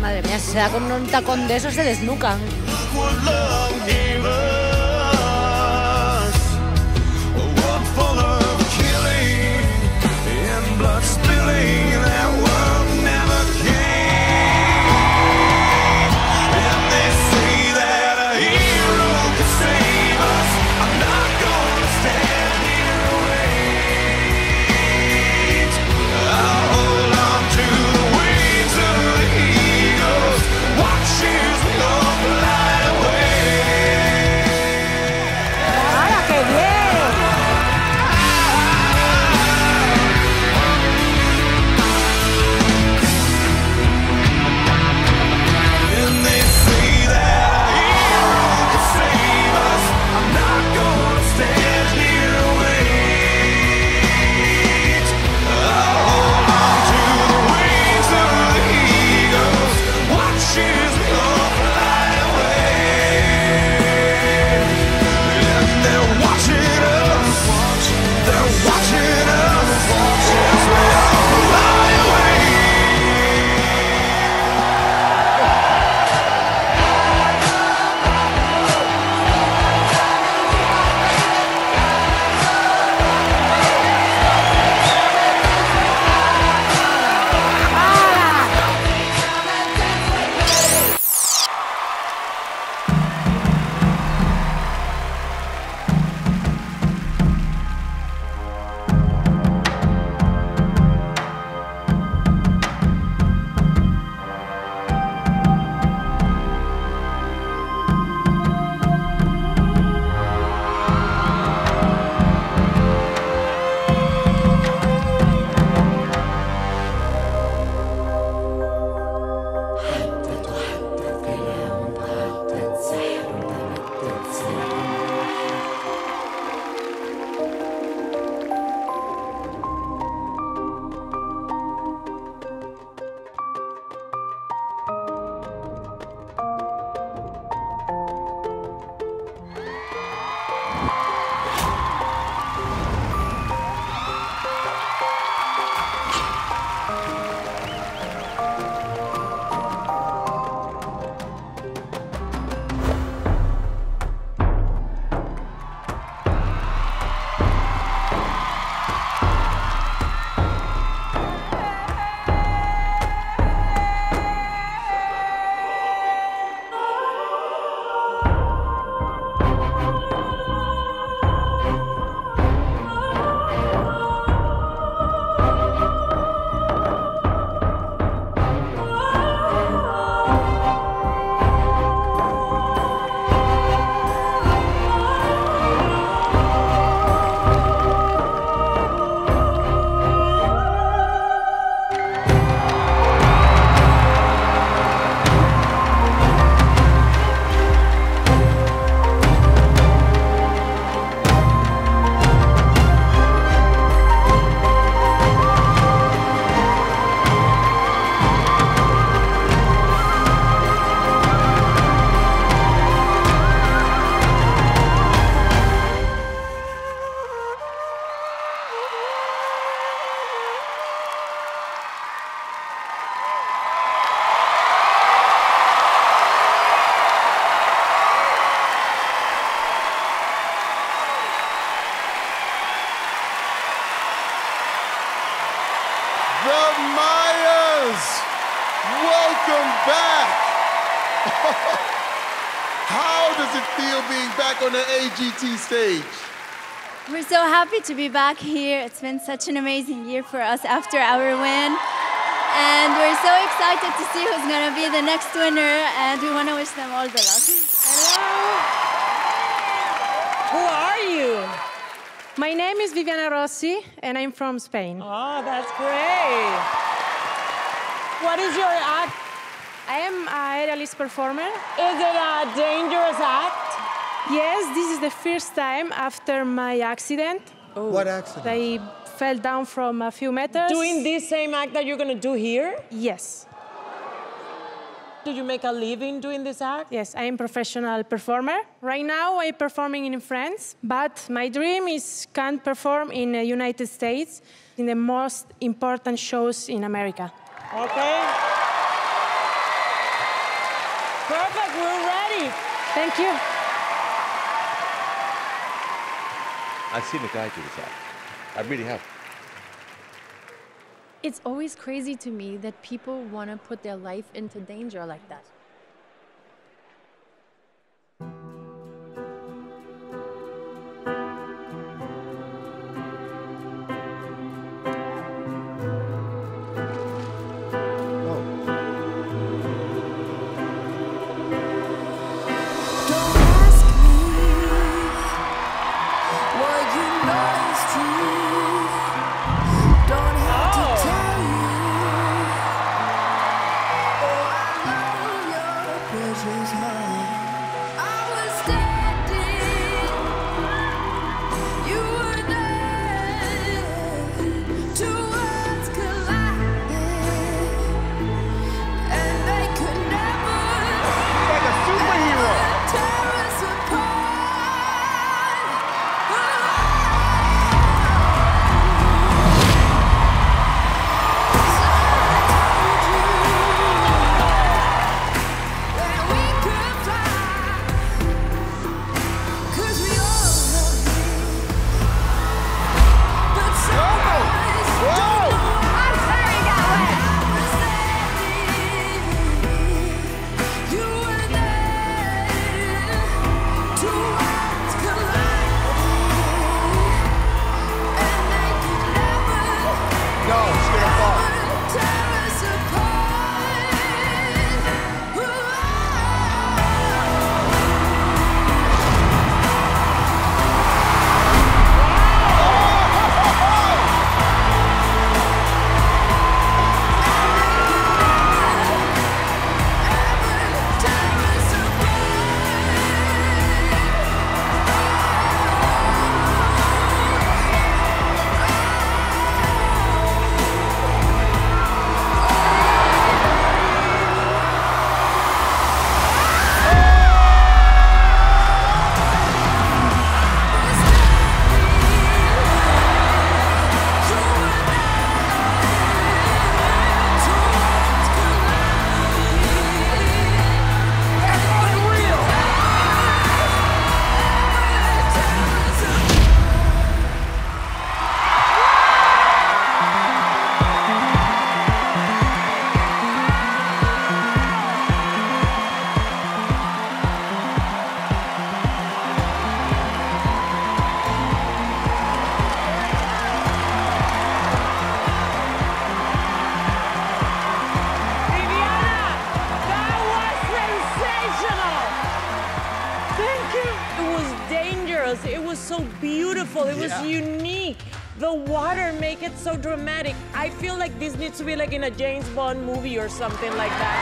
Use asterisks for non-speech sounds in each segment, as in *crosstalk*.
Madre mía, si se da con un tacón de esos se desnuca. AGT stage? We're so happy to be back here. It's been such an amazing year for us after our win. And we're so excited to see who's going to be the next winner. And we want to wish them all the luck. Hello. Who are you? My name is Viviana Rossi, and I'm from Spain. Oh, that's great. What is your act? I am a aerialist performer. Is it a dangerous act? Yes, this is the first time after my accident. What accident? I fell down from a few meters. Doing this same act that you're gonna do here? Yes. Do you make a living doing this act? Yes, I am professional performer. Right now, I'm performing in France, but my dream is can perform in the United States. in the most important shows in America. Okay. Perfect. We're ready. Thank you. I've seen a guy do this act. I really have. It's always crazy to me that people want to put their life into danger like that. A James Bond movie or something like that.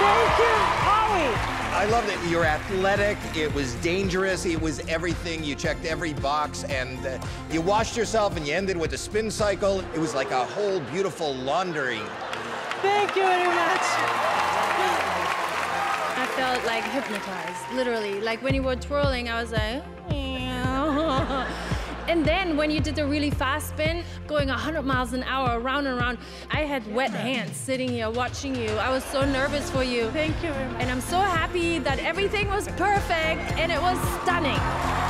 Thank you, Howie. I loved it. You're athletic. It was dangerous. It was everything. You checked every box, and uh, you washed yourself, and you ended with a spin cycle. It was like a whole beautiful laundry. Thank you very much. I felt like hypnotized, literally. Like when you were twirling, I was like, and then when you did the really fast spin, going 100 miles an hour, around and around, I had wet hands sitting here watching you. I was so nervous for you. Thank you very much. And I'm so happy that everything was perfect and it was stunning.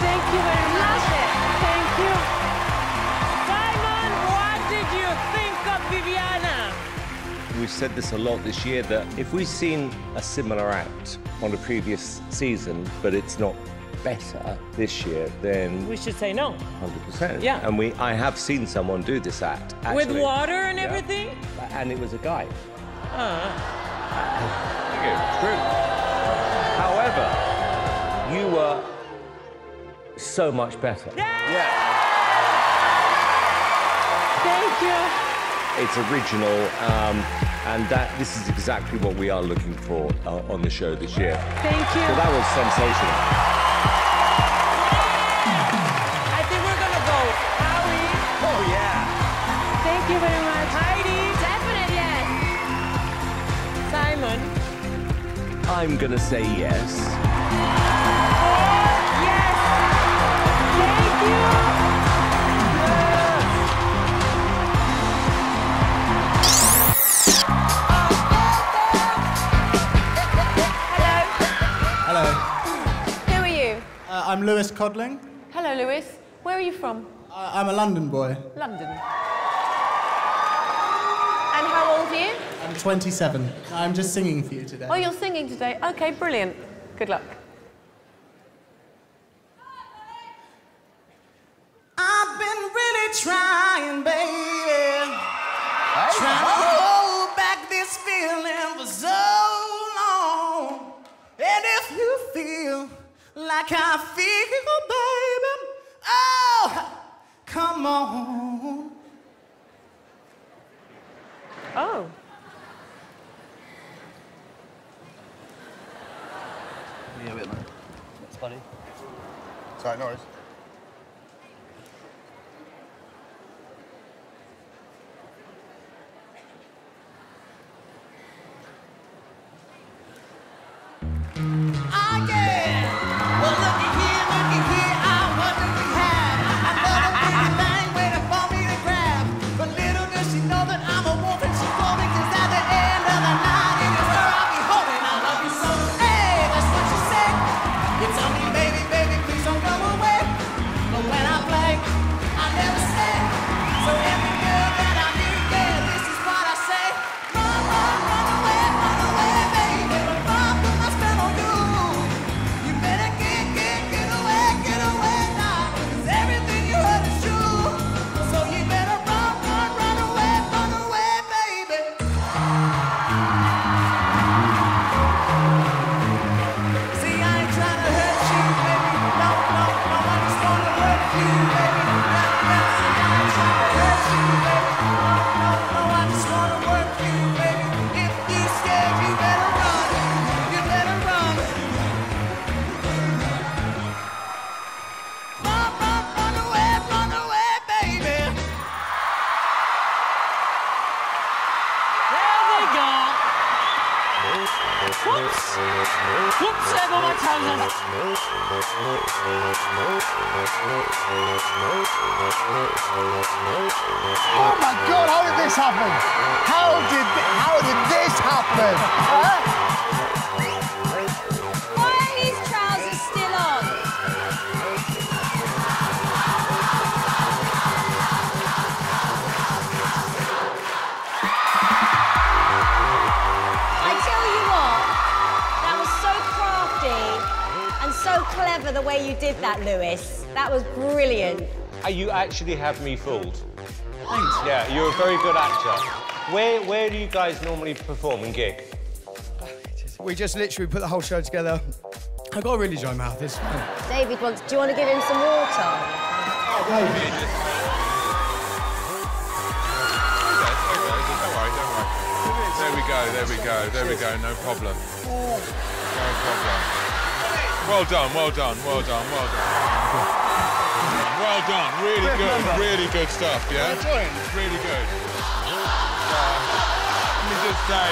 Thank you very much. Loved it. Thank you. Simon, what did you think of Viviana? We've said this a lot this year that if we've seen a similar act on a previous season, but it's not better this year, then We should say no. 100%. Yeah. And we, I have seen someone do this act. With water and Yeah. everything? And it was a guy. Uh, true. However, you were so much better. Yeah. Thank you. It's original, um, and that this is exactly what we are looking for uh, on the show this year. Thank you. So that was sensational. I think we're gonna go. Howie, Oh, yeah. Thank you very much. Heidi, Definite yes. Simon. I'm gonna say yes. Yes. Thank you. I'm Lewis Codling. Hello, Lewis. Where are you from? Uh, I'm a London boy. London. And how old are you? I'm 27. I'm just singing for you today. Oh, you're singing today. Okay, brilliant. Good luck. Way you did that, Lewis. That was brilliant. You actually have me fooled. Thanks. Yeah, you're a very good actor. Where, where do you guys normally perform and gig? We just literally put the whole show together. I've got a really dry mouth. It's fine. David wants, do you want to give him some water? Oh, don't worry, don't worry. There we go, there we go, there we go, no problem. No problem. Well done, well done, well done, well done. Well done, really good, really good stuff, yeah? Really good. Uh, let me just say,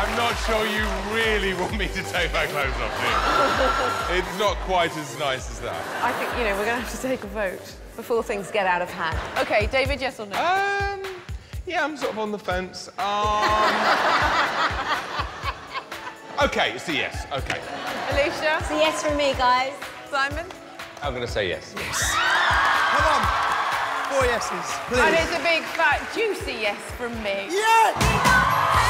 I'm not sure you really want me to take my clothes off, do? It's not quite as nice as that. I think, you know, we're going to have to take a vote before things get out of hand. OK, David, yes or no? Um, yeah, I'm sort of on the fence. Um, *laughs* okay, it's a yes. Okay. Alesha? It's a yes from me, guys. Simon? I'm going to say yes. Yes. Come on. Four yeses, please. And it's a big, fat, juicy yes from me. Yeah!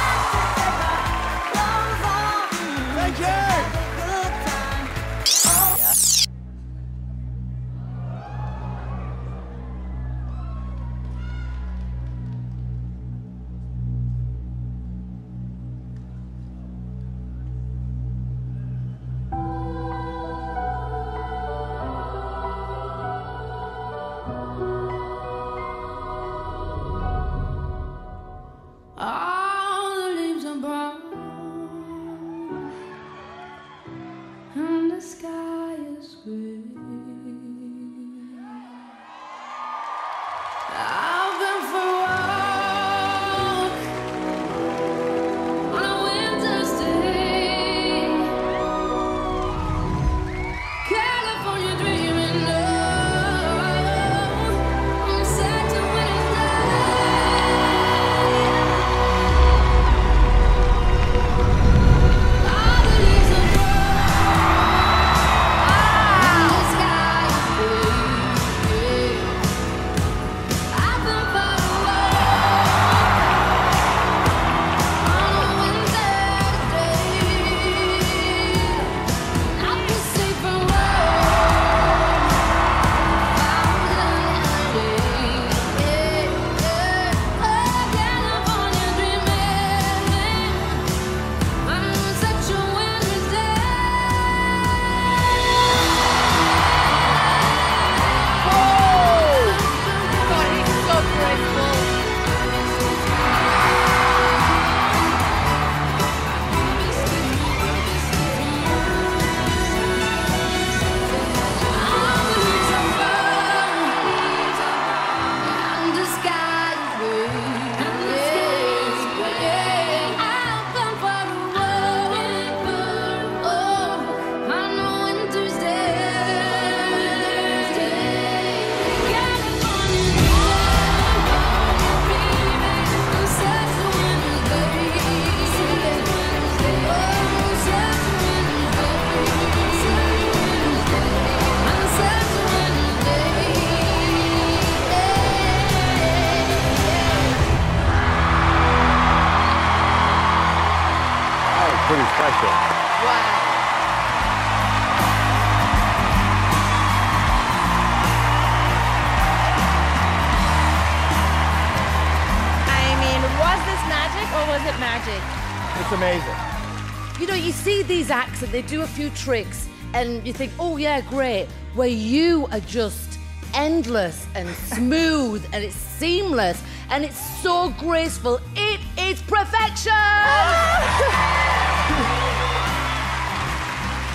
Few tricks and you think, oh, yeah, great. Where you are just endless and *laughs* smooth and it's seamless and it's so graceful. It is perfection!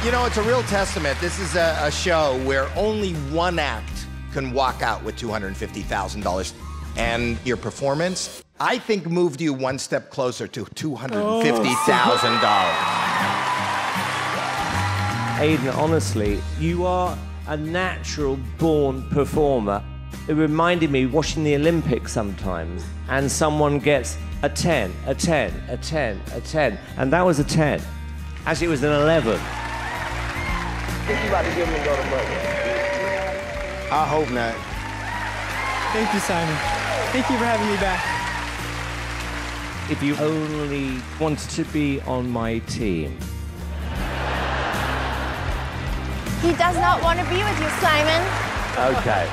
You know, it's a real testament. This is a, a show where only one act can walk out with $250,000. And your performance, I think, moved you one step closer to $250,000. Aiden, honestly, you are a natural born performer. It reminded me watching the Olympics sometimes, and someone gets a 10, a 10, a 10, a 10, and that was a 10. Actually, it was an 11. think you give him a go to. I hope not. Thank you, Simon. Thank you for having me back. If you only wanted to be on my team, He does not want to be with you, Simon. Okay.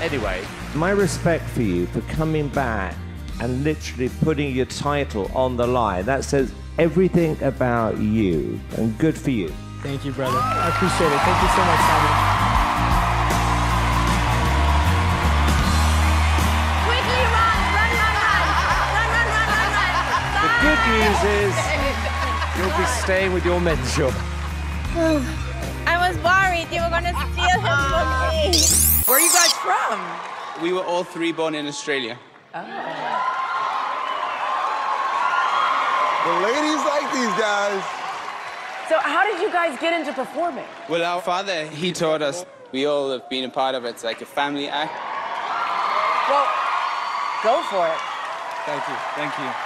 Anyway, my respect for you for coming back and literally putting your title on the line. That says everything about you, and good for you. Thank you, brother. I appreciate it. Thank you so much, Simon. Quickly run, run, run, run. Run, run, run, run, run. The good news is you'll be staying with your mentor. I was worried you were gonna steal him from me. Where are you guys from? We were all three born in Australia. The ladies like these guys. So how did you guys get into performing? Well, our father, he taught us. We all have been a part of it. It's like a family act. Well, go for it. Thank you. Thank you.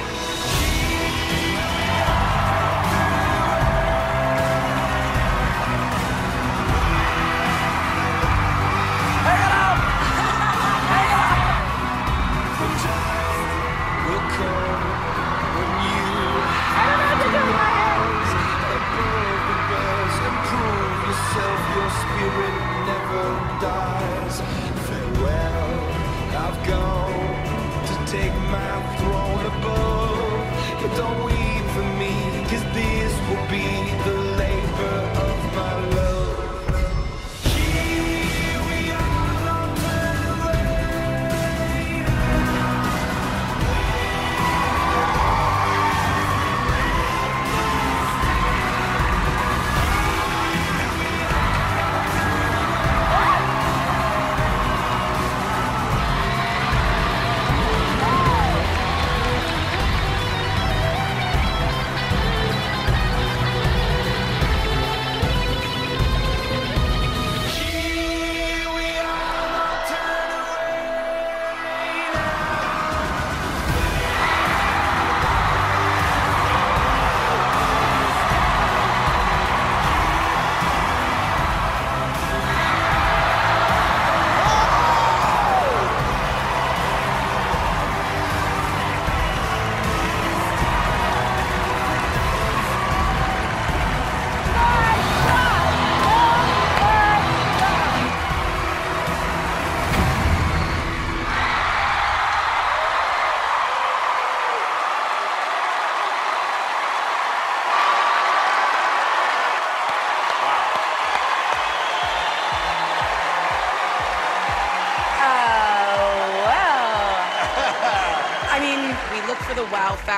Take my throne above, but don't weep for me, 'cause this will be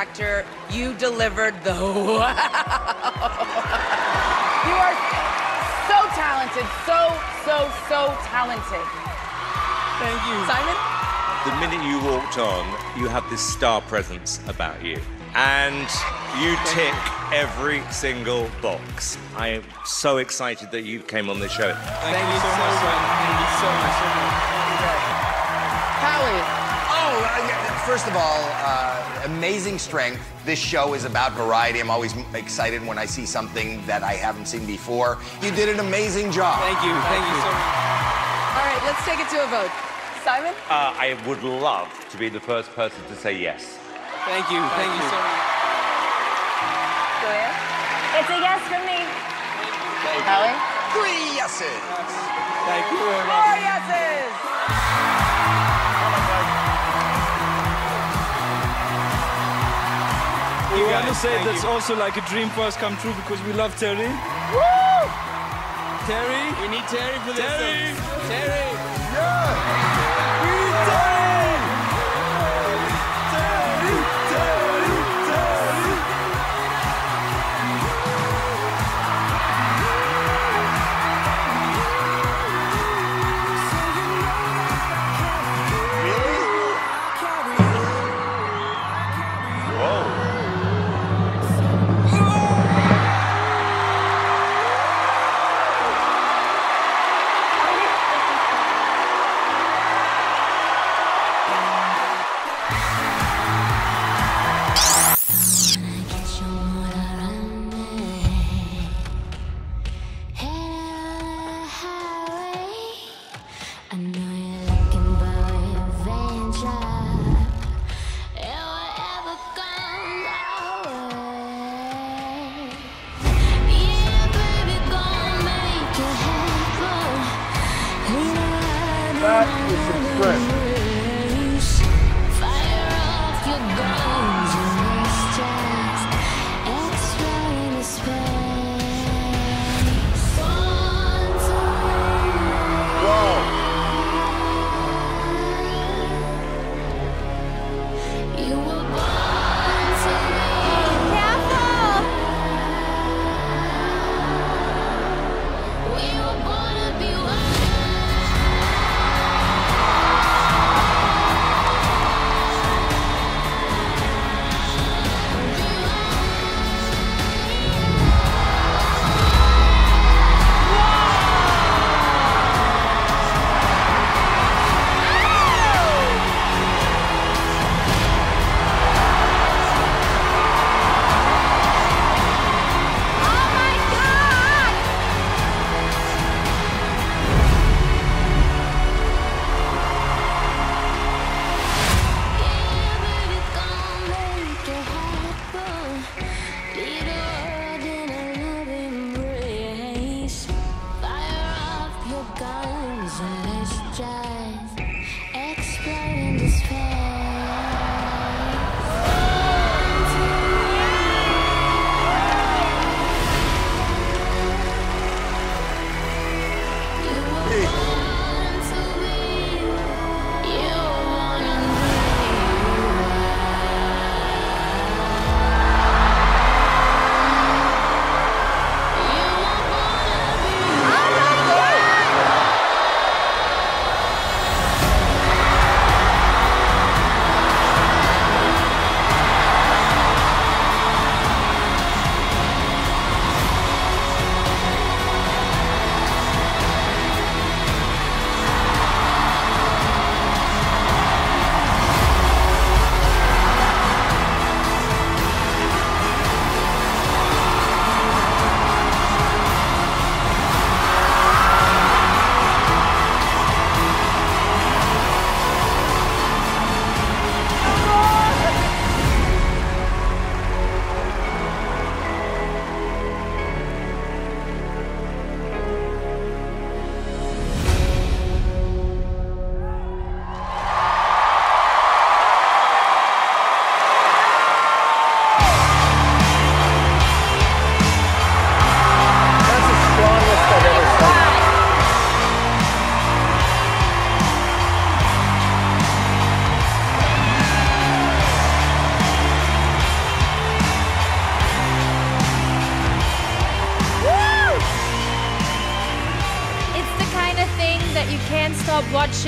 the wow factor. You delivered the *laughs* wow. you are so talented, so, so, so talented. Thank you. Simon? The minute you walked on, you had this star presence about you. And you tick every single box. I am so excited that you came on this show. Thank, you so much, man. Thank you so much. Howie. Oh, uh, yeah, first of all, uh, amazing strength. This show is about variety. I'm always excited when I see something that I haven't seen before. You did an amazing job. Thank you. Thank you so much. All right, let's take it to a vote. Simon? Uh, I would love to be the first person to say yes. Thank you. Thank you so much. Julia? It's a yes from me. Howie? Three yeses. Thank you very Four yeses! We want to say that's also like a dream for us come true because we love Terry. Woo! Terry. We need Terry for this. Terry. Terry.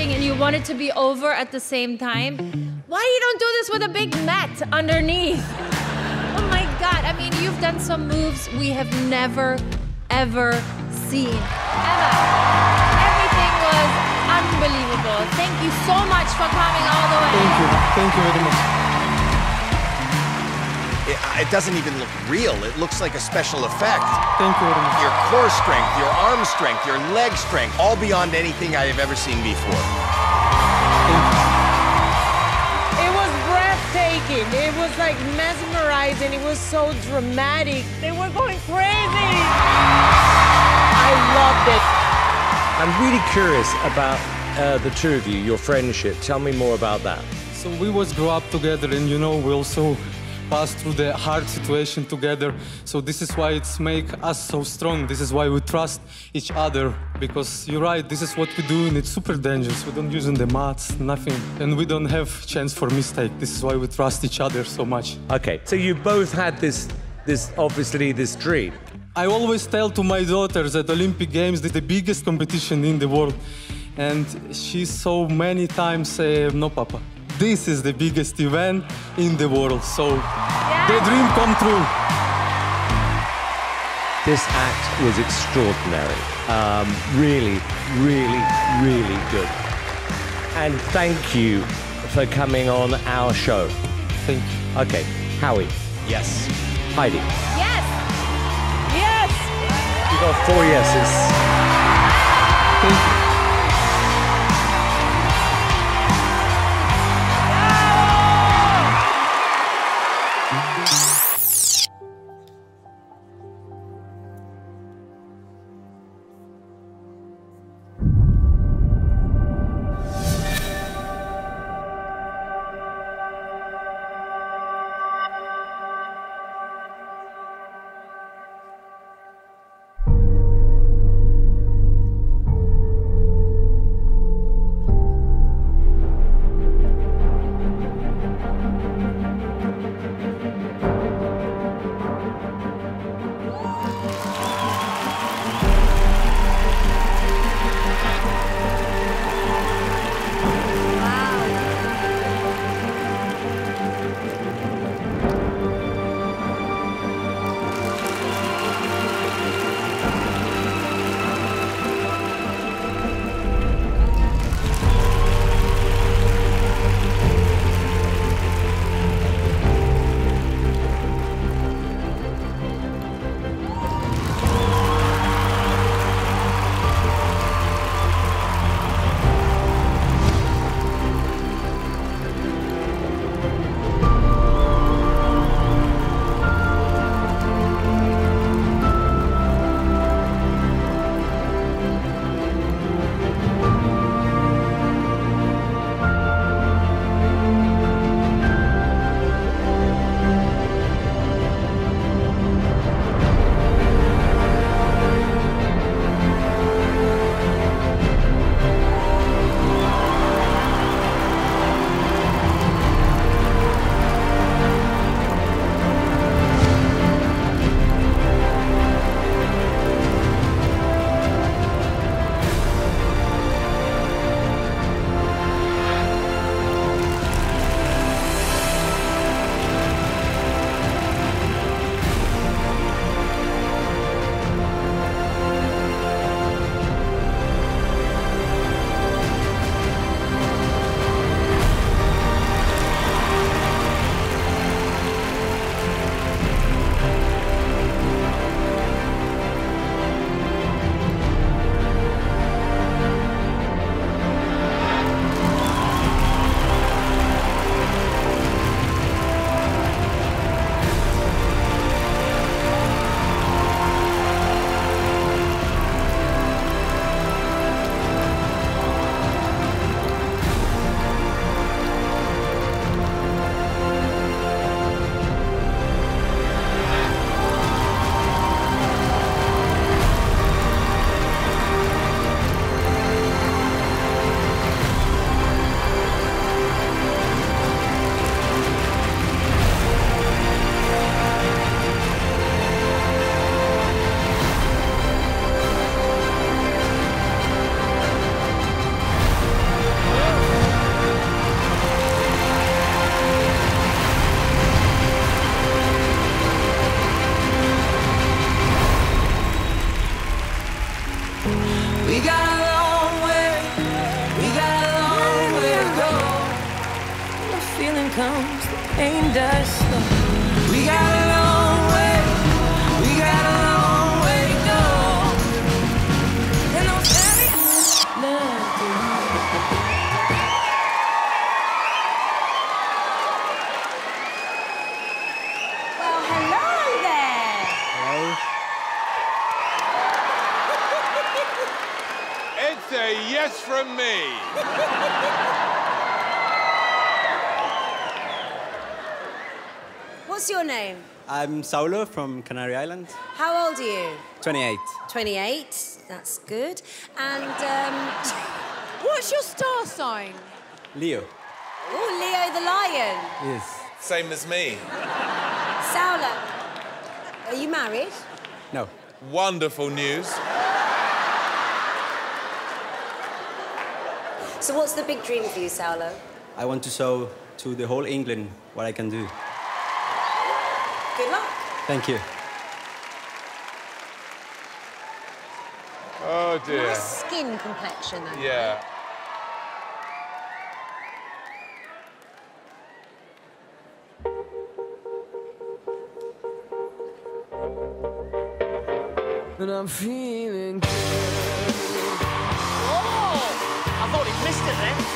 Stop watching and you want it to be over at the same time, why you don't do this with a big mat underneath? Oh my god, I mean, you've done some moves we have never, ever seen. Emma, everything was unbelievable. Thank you so much for coming all the way. Thank you. Thank you very much. It, it doesn't even look real. It looks like a special effect. Thank you very. Your core strength, your arm strength, your leg strength, all beyond anything I have ever seen before. It was breathtaking. It was like mesmerizing. It was so dramatic. They were going crazy. I loved it. I'm really curious about uh, the two of you, your friendship. Tell me more about that. So we was grow up together, and you know we also pass through the hard situation together. So this is why it's make us so strong. This is why we trust each other. Because you're right, this is what we do, and it's super dangerous. We don't use in the mats, nothing, and we don't have chance for mistake. This is why we trust each other so much. Okay, so you both had this, this obviously this dream. I always tell to my daughters that Olympic Games is the biggest competition in the world. And she so many times say, no, Papa, this is the biggest event in the world. So the dream come true. This act was extraordinary. Um, really, really, really good. And thank you for coming on our show. Thank you. Okay, Howie. Yes. Heidi. Yes! Yes! You got four yeses. Thank you. I'm Saulo from Canary Islands. How old are you? 28. 28, that's good. And um, *laughs* what's your star sign? Leo. Oh, Leo the lion. Yes. Same as me. Saulo, are you married? No. Wonderful news. So what's the big dream for you, Saulo? I want to show to the whole England what I can do. Good luck. Thank you. Oh dear. Nice skin complexion, though. Yeah. And I'm feeling good. Oh! I thought he missed it then.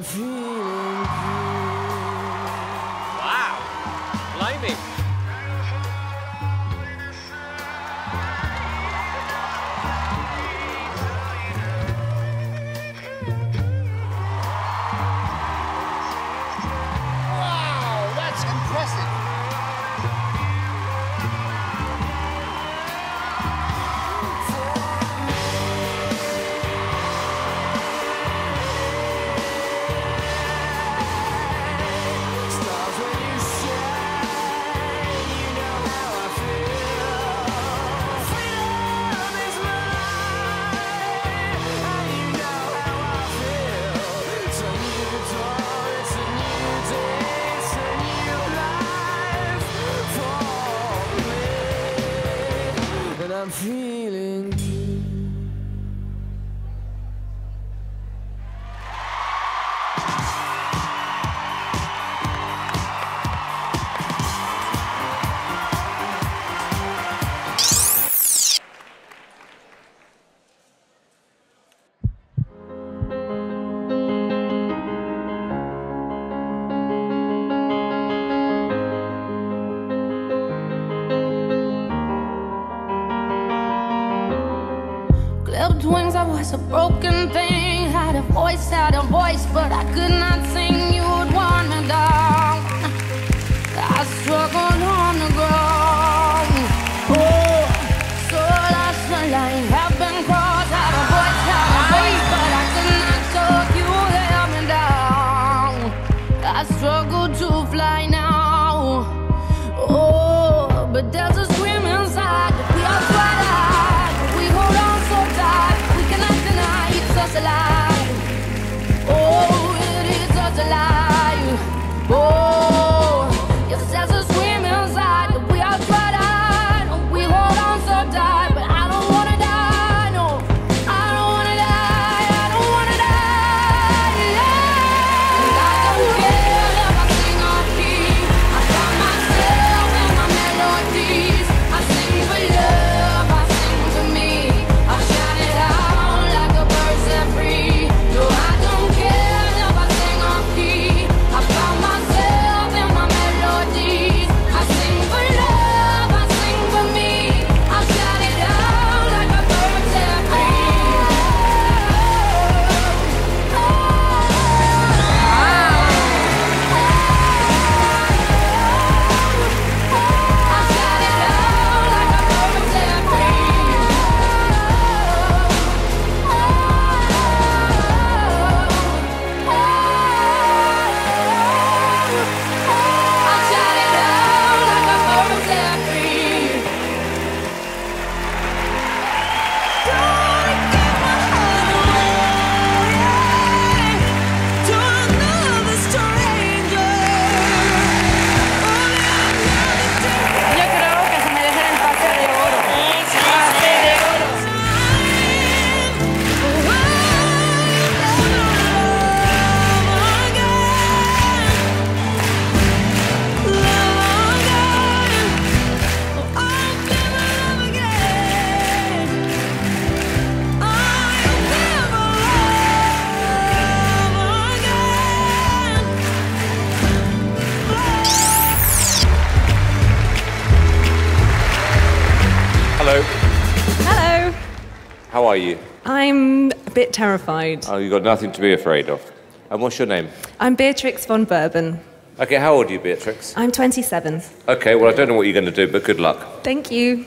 vu. a broken terrified. Oh, you've got nothing to be afraid of. And what's your name? I'm Beatrix von Bourbon. Okay, how old are you, Beatrix? I'm 27. Okay, well, I don't know what you're going to do, but good luck. Thank you.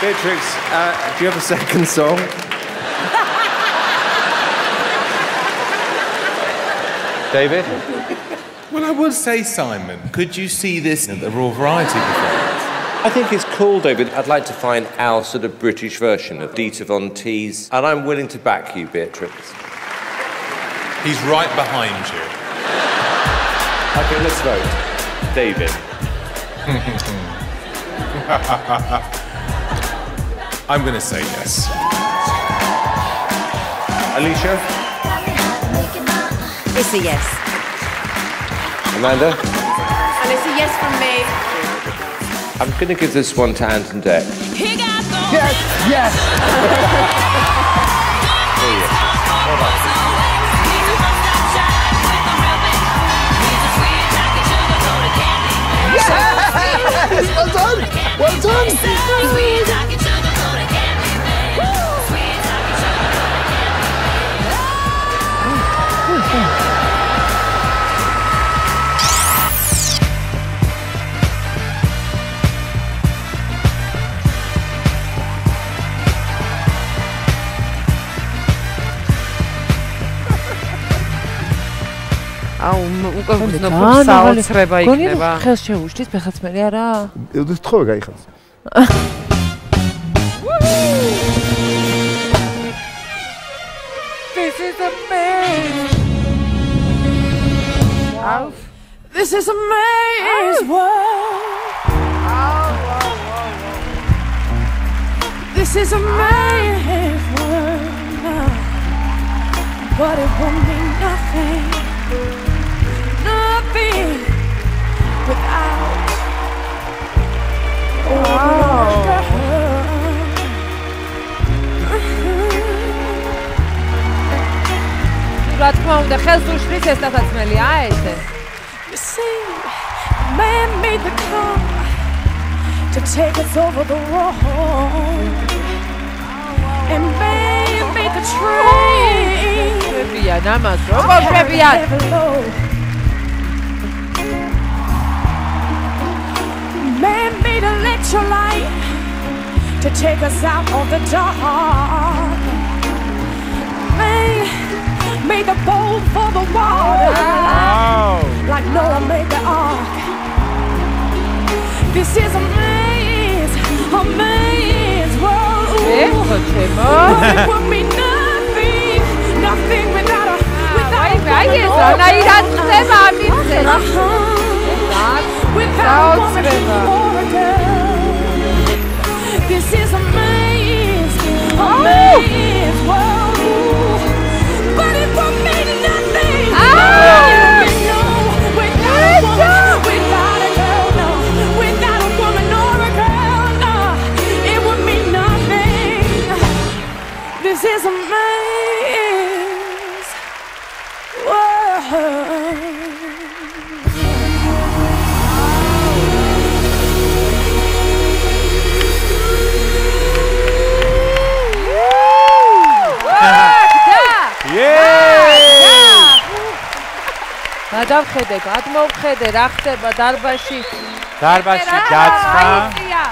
Beatrix, uh, do you have a second song? David? Well, I would say, Simon, could you see this at the Royal Variety performance? I think it's cool, David. I'd like to find our sort of British version of Dita Von Teese, and I'm willing to back you, Beatrix. He's right behind you. Okay, let's vote. David. *laughs* I'm going to say yes. Alesha? It's a yes. Amanda? And it's a yes from me. I'm going to give this one to Ant and Dec. Yes, yes. Yes! Well done. Well done. აუ უკვე გძნობ საოცრება იქნება. გონი ხელს შეუშლის ფეხაცმელი არა? თხოვე გაიხადს. This is amazing. Wow. This is amazing. Wow. Wow, wow, wow. This is amazing. But it won't mean nothing. Nothing without her. რა თქმა უნდა ხელს უშლის ეს თათაცმელი აი ესე You see, man made the car to take us over the wall. And man made the train. შვებიან ამას როგორ შვებიან Man made electrolyte to take us out of the dark. made the boat for the water. Wow. Like Noah made the ark. This is a man's, a man's world. Ecco, Cemo. It would be nothing, nothing without a, without a Vai, vai, woman Isa, or ona Without a woman Zaodspewa. or a girl. This is amazing, man's, a Oh. world. But it would mean nothing. Ah. No, without a woman or a girl It would be nothing This is a გადავხედებ, ადმოვხედე, რა ხდება დარბაში? დარბაში დაცხა.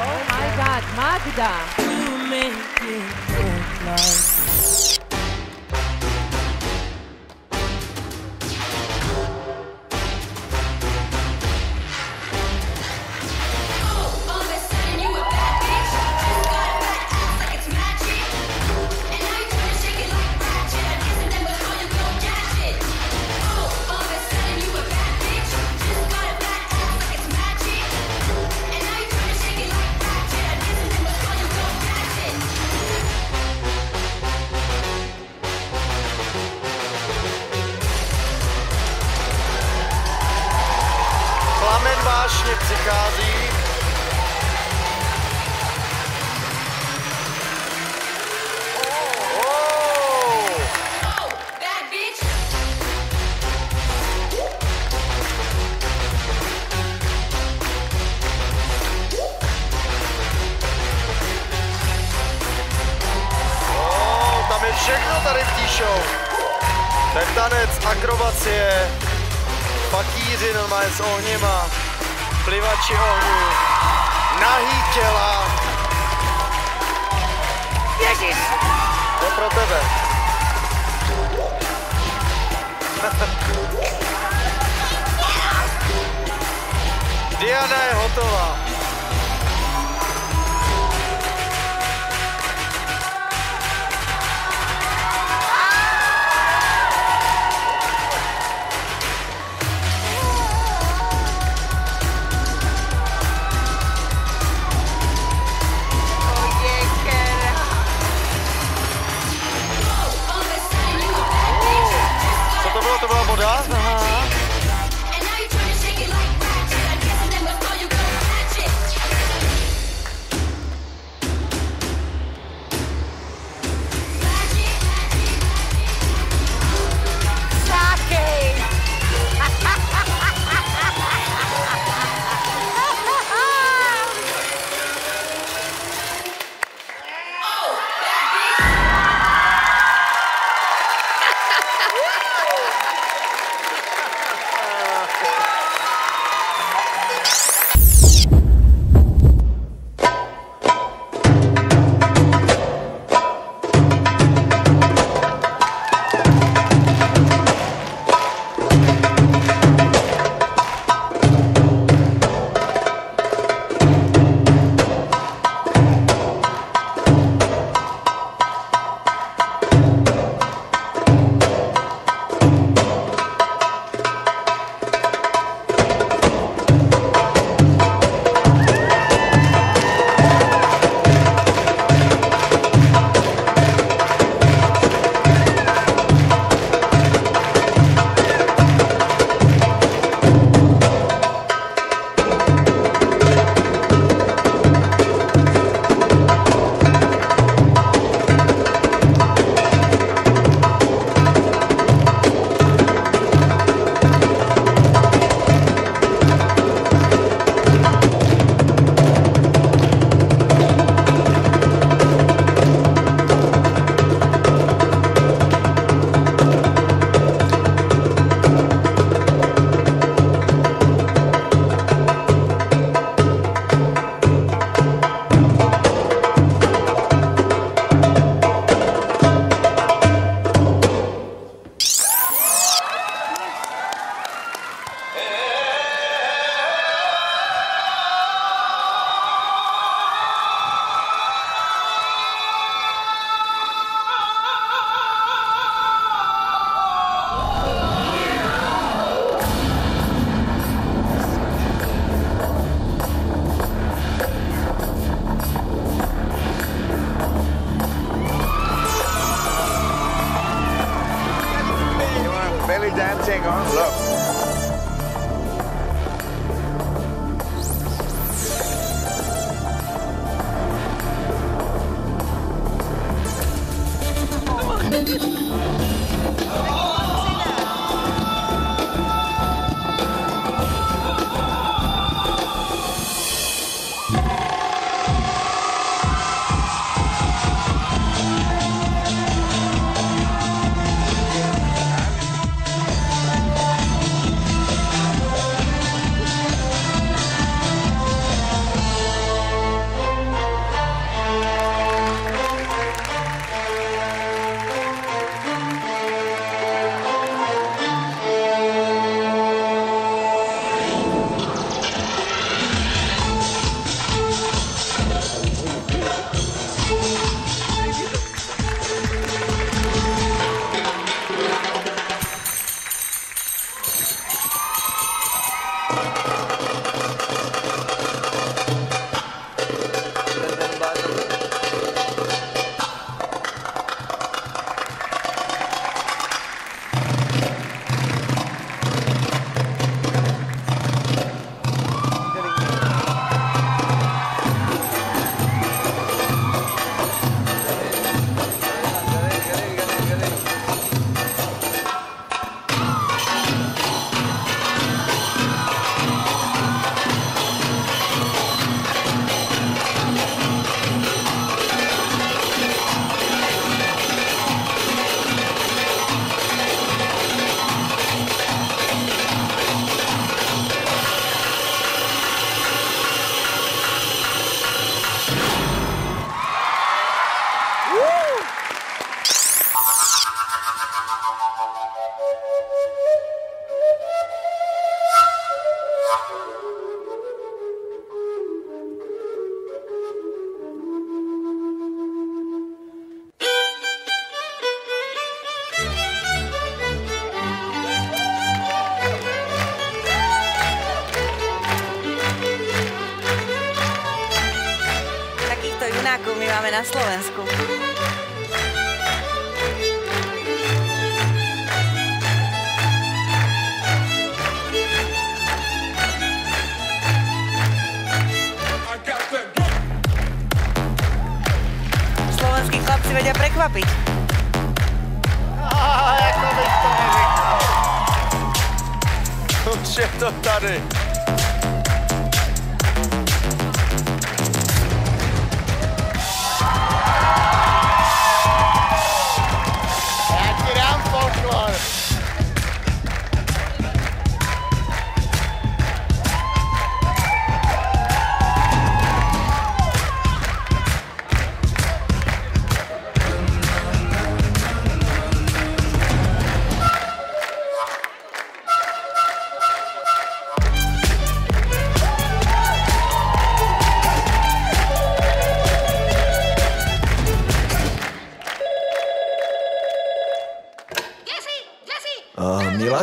Oh my god, მაგდა.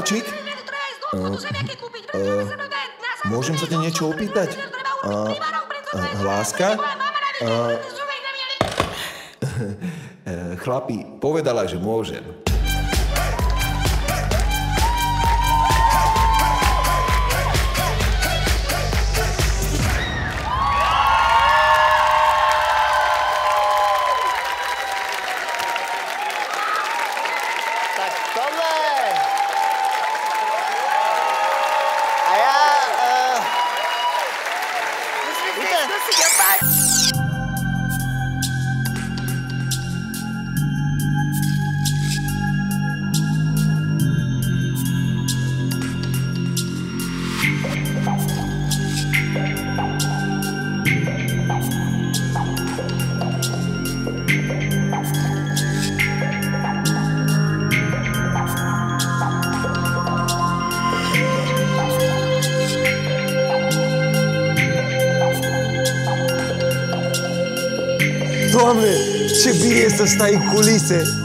Miláčik? Uh, uh, môžem sa te niečo opýtať? Uh, *laughs* chlapi, povedala, že môžem. să stai în culise.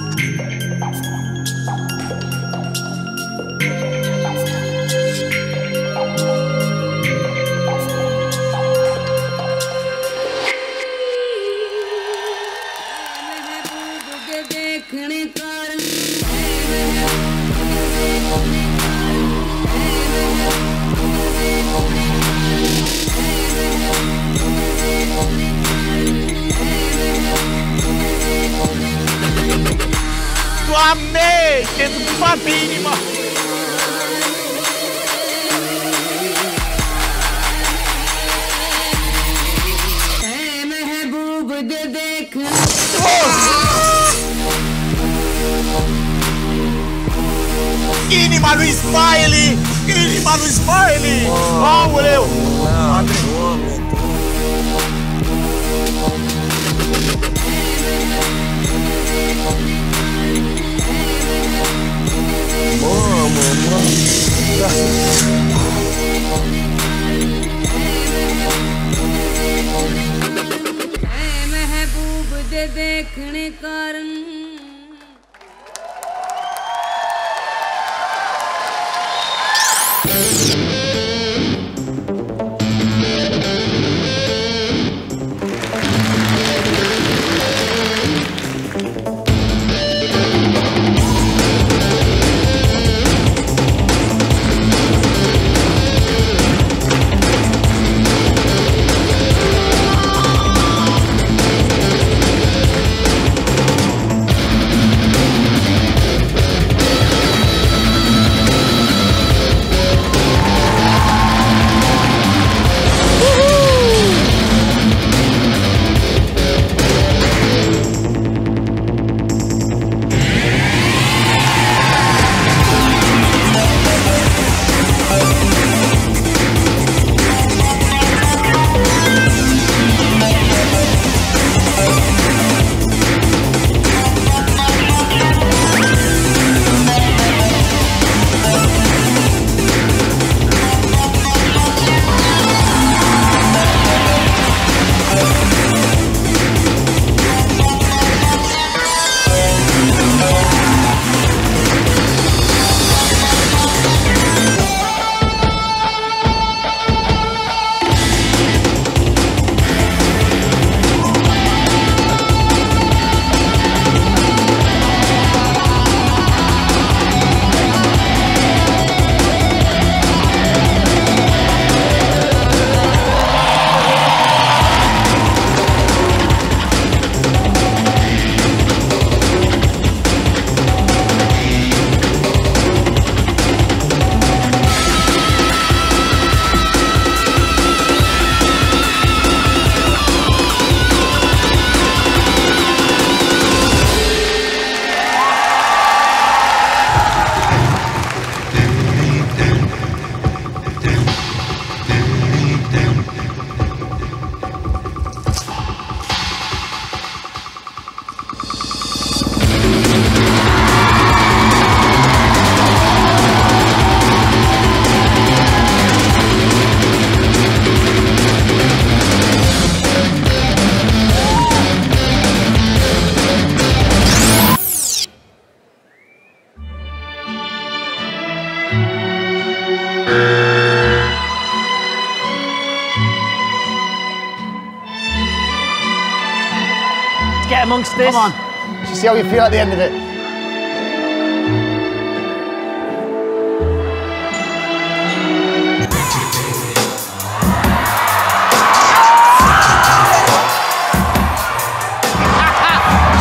This. Come on. Let's see how you feel at the end of it.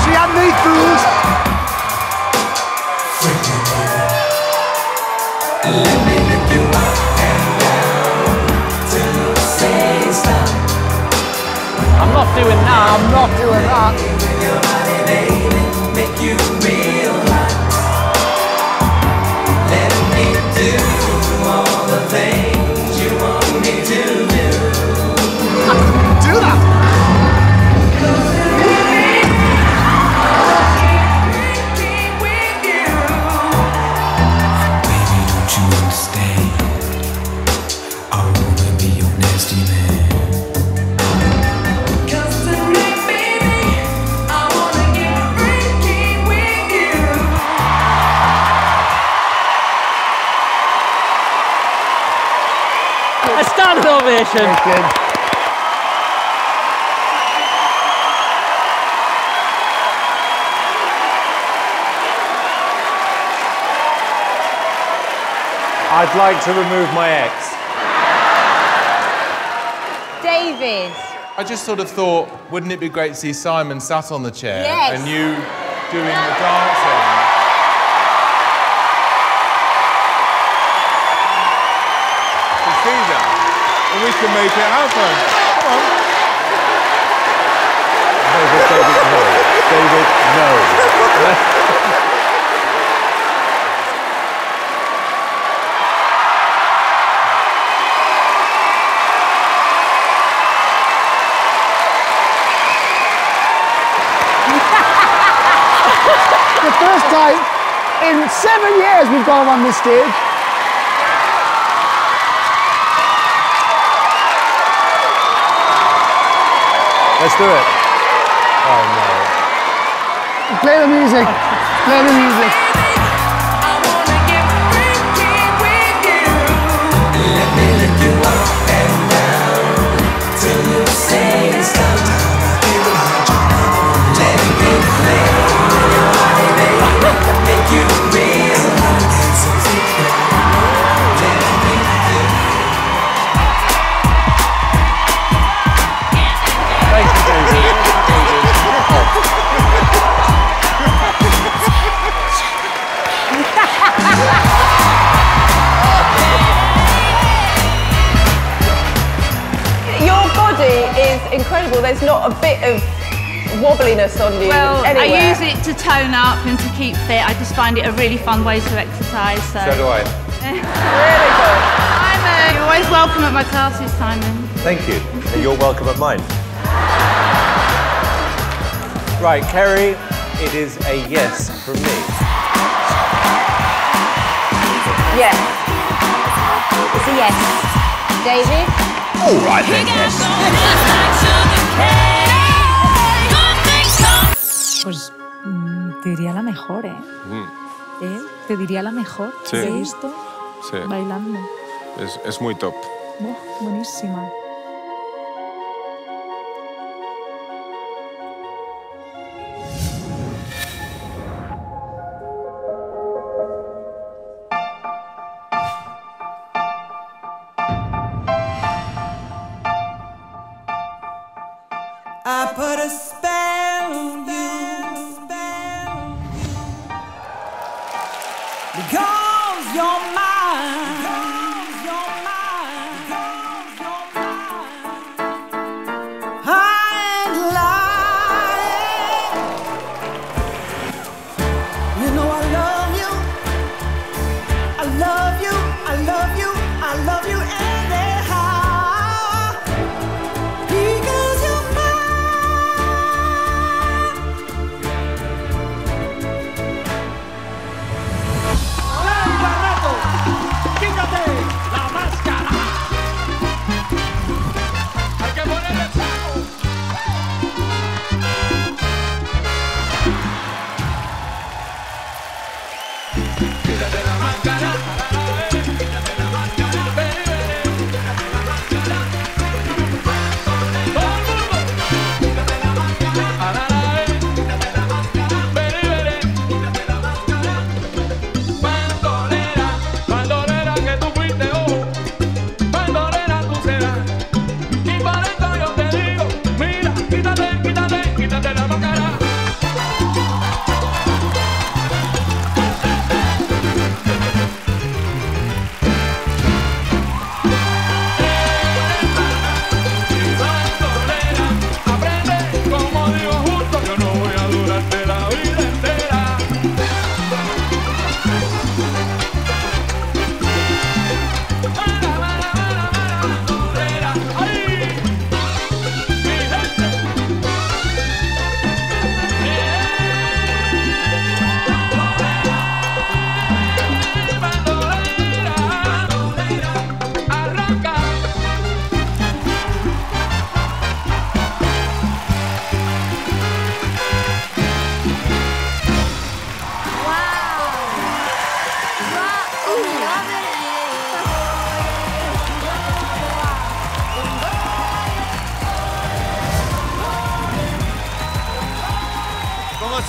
she had me fools. I'm not doing that. I'm not doing that. Do standing ovation. I'd like to remove my ex. David. I just sort of thought, wouldn't it be great to see Simon sat on the chair Yes. and you doing the dancing? We can make it happen. Come on. David, David, no. David, no. *laughs* the first time in seven years we've gone on this stage. Let's do it. Oh no. Play the music. Play the music. There's not a bit of wobbliness on you Well, anywhere. I use it to tone up and to keep fit. I just find it a really fun way to exercise. So, So do I. really good. Simon, you're always welcome at my classes, Simon. Thank you. And you're welcome at mine. Right, Keri, it is a yes from me. Yes. It's a yes. David? All right then, yes. Pues mm, te diría la mejor, ¿eh? ¿Eh? Te diría la mejor. Sí. Te he visto Sí, bailando. es, es muy top. Buenísima.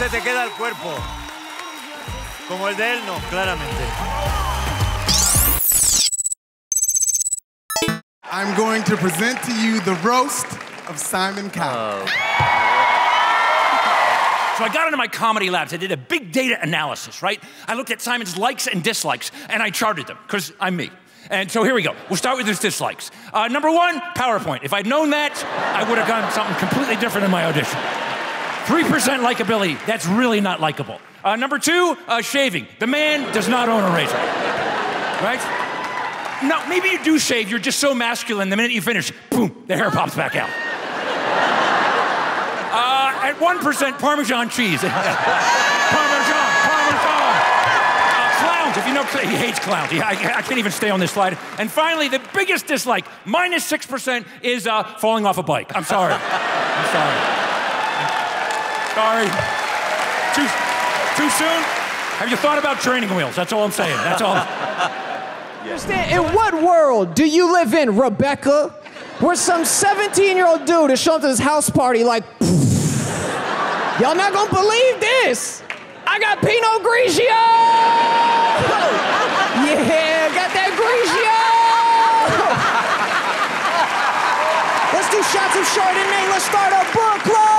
Se te queda el cuerpo? Como el de él, no, claramente. I'm going to present to you the roast of Simon Cowell. So I got into my comedy labs. I did a big data analysis, right? I looked at Simon's likes and dislikes, and I charted them, because I'm me. And so here we go. We'll start with his dislikes. Uh, number one, PowerPoint. If I'd known that, I would have done something completely different in my audition. 3% likability. That's really not likable. Uh, number two, uh, shaving. The man does not own a razor. Right? No, maybe you do shave. You're just so masculine. The minute you finish, boom, the hair pops back out. Uh, at 1%, Parmesan cheese. *laughs* Parmesan, Parmesan. Uh, clowns, if you know, he hates clowns. I, I can't even stay on this slide. And finally, the biggest dislike, minus 6%, is uh, falling off a bike. I'm sorry. I'm sorry. Sorry. Too, too soon? Have you thought about training wheels? That's all I'm saying. That's all. *laughs* You understand, in what world do you live in, Rebecca? Where some 17 year old dude is showing up to this house party like, y'all not gonna believe this. I got Pinot Grigio! *laughs* yeah, got that Grigio! *laughs* Let's do shots of Chardonnay. Let's start a book club!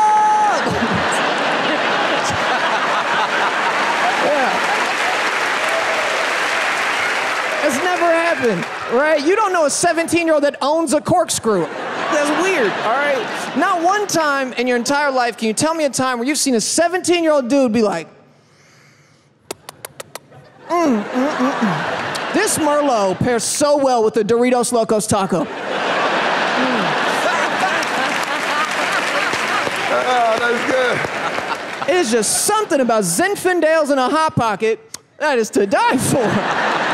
yeah. It's never happened, right? You don't know a 17 year old that owns a corkscrew. That's weird, all right? Not one time in your entire life can you tell me a time where you've seen a 17 year old dude be like, mm, mm, mm, mm. This Merlot pairs so well with the Doritos Locos Taco. Oh, that's good. It is just something about Zinfandels in a hot pocket that is to die for.